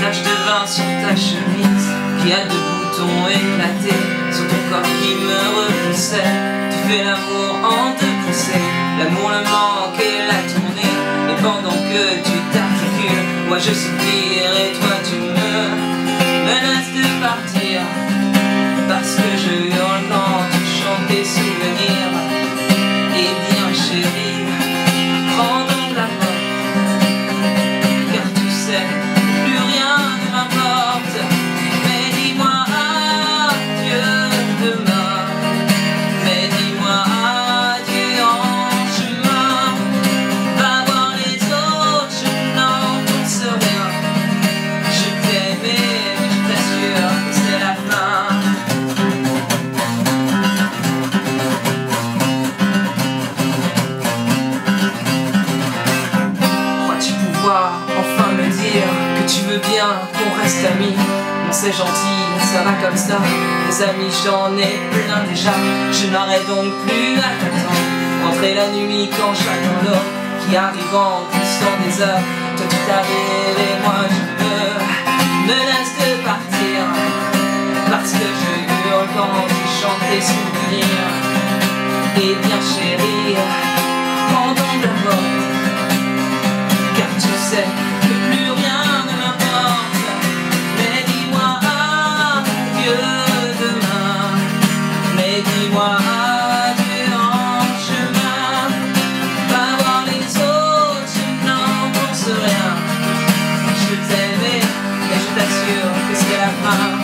tache de vin sur ta chemise Qui a deux boutons éclatés Sur ton corps qui me repoussait. Tu fais l'amour en deux poussées L'amour, le manque et la tournée. Et pendant que tu t'articules Moi je soupire et toi tu me menaces de partir. Parce que je hurle quand tu chantes qu'on reste amis. Non c'est gentil, ça va comme ça. Des amis j'en ai plein déjà. Je n'aurai donc plus à t'attendre. Rentrer la nuit quand j'attends l'homme Qui arrive en poussant des heures. Toi tu t'arrives et moi je me menace de partir. Parce que je hurle quand tu chantes tes souvenirs. Et bien chérie Je t'aimais, mais je t'assure que c'est la fin.